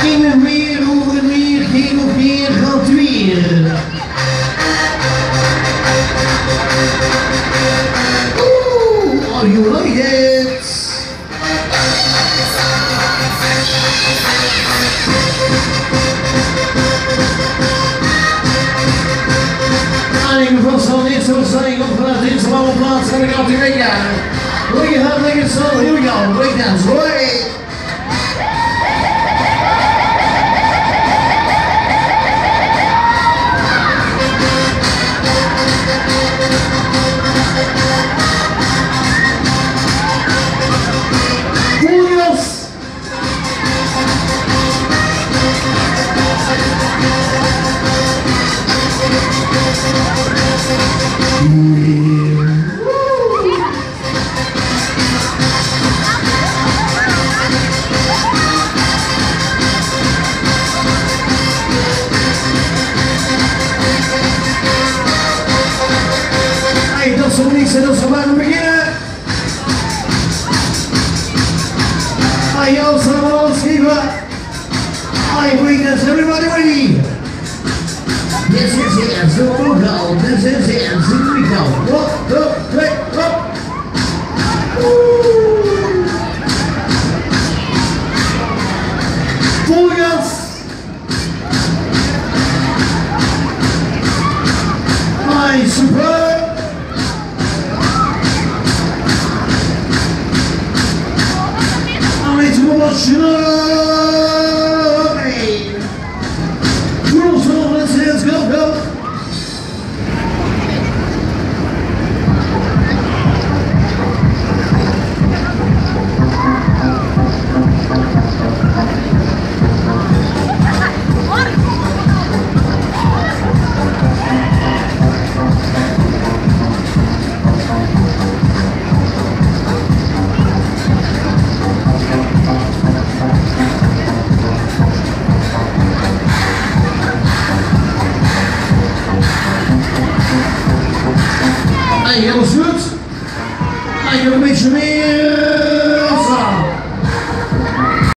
Ging en meer over en meer, ging op meer, gaat weer. Oeh, are you like it? Aannemen van zal dit zo zijn, op plaats in slappe plaats, ga ik altijd weggaan. Lekker hard, lekker snel, heel jou, breakdance, hoor! En dat is gewoon beginnen. Allemaal schieven. This is it, here we go. This is it, here we go. One, two, three, up. Full gas. My super. Allez, tout Eigen gevoerd. Eigen een beetje meer.